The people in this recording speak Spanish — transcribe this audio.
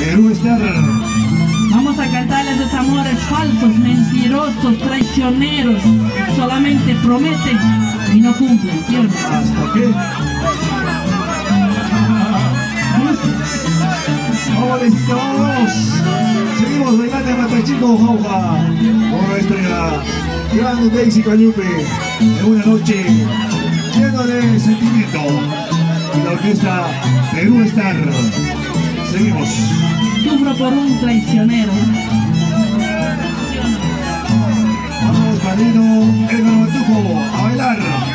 Perú Star. Vamos a cantarles esos amores falsos, mentirosos, traicioneros. Solamente prometen y no cumplen, ¿sí o no? ¿Hasta qué? Vamos, vamos. Seguimos bailando Matachico, Jauja. Con nuestra grande Daisy Cañupe. En una noche llena de sentimiento. Y la orquesta Perú Star. Sufro por un traicionero. Vamos, Marino, el a bailar.